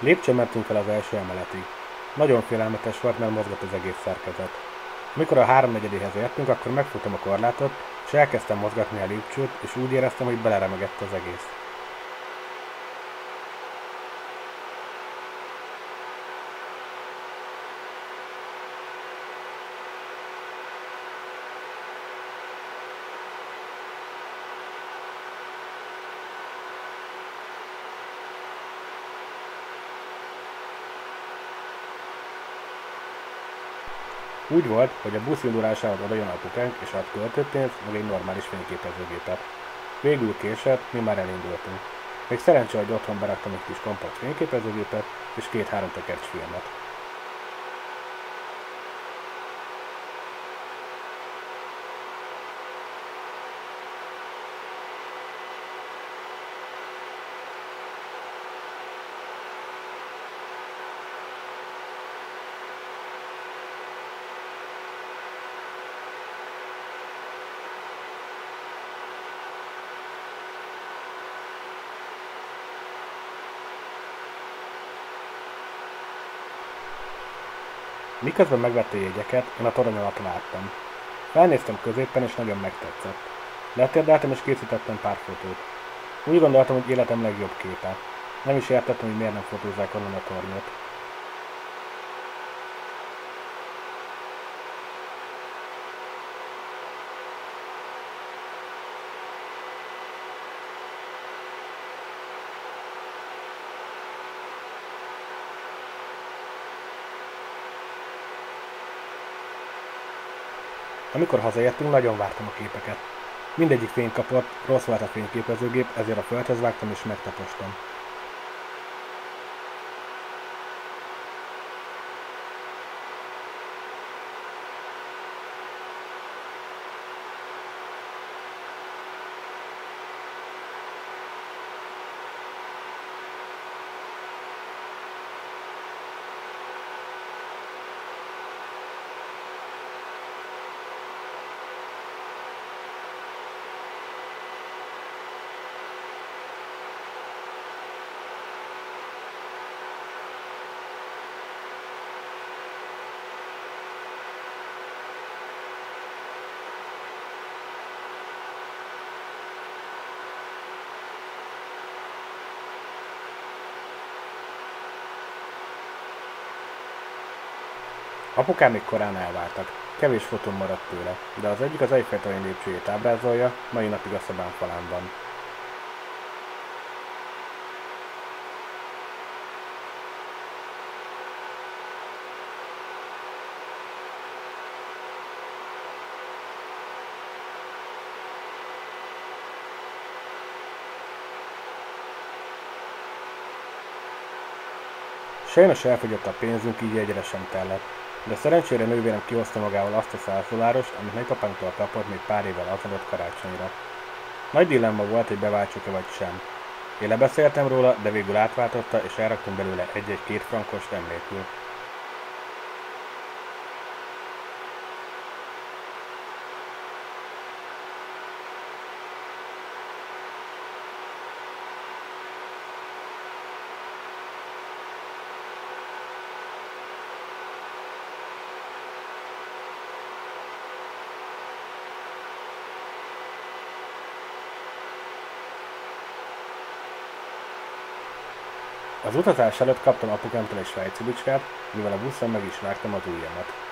Lépcsőn mentünk fel az első emeletig. Nagyon félelmetes volt, mert mozgott az egész szerkezet. Mikor a háromnegyedéhez értünk, akkor megfutom a korlátot, és elkezdtem mozgatni a lépcsőt, és úgy éreztem, hogy beleremegett az egész. Úgy volt, hogy a busz indulásához oda jön apukánk, és ad költőpénzt, meg egy normális fényképezőgépet. Végül késett, mi már elindultunk. Még szerencsé, hogy otthon beraktam egy kis kompakt fényképezőgépet és két-három tekercs filmet. Miközben megvette jegyeket, én a torony alatt vártam. Felnéztem középen, és nagyon megtetszett. Letérdeltem, és készítettem pár fotót. Úgy gondoltam, hogy életem legjobb képe. Nem is értettem, hogy miért nem fotózzák onnan a tornyot. Amikor hazaértünk, nagyon vártam a képeket. Mindegyik fény kapott, rossz volt a fényképezőgép, ezért a földhez vágtam és megtapostam. Apukám még korán elváltak. Kevés fotón maradt tőle, de az egyik az Eiffel lépcsőjét ábrázolja, mai napig a szobám falán van. Sajnos elfogyott a pénzünk, így egyre sem tellett. De szerencsére nővérem kihozta magával azt a százdolárost, amit nagypapánktól kapott még pár évvel azelőtt karácsonyra. Nagy dilemma volt, hogy beváltsuk-e vagy sem. Én lebeszéltem róla, de végül átváltotta, és elraktunk belőle egy-egy két frankos emlékül. Az utazás előtt kaptam apukámtól egy svájci bicskát, mivel a buszon meg is vágtam az ujjamat.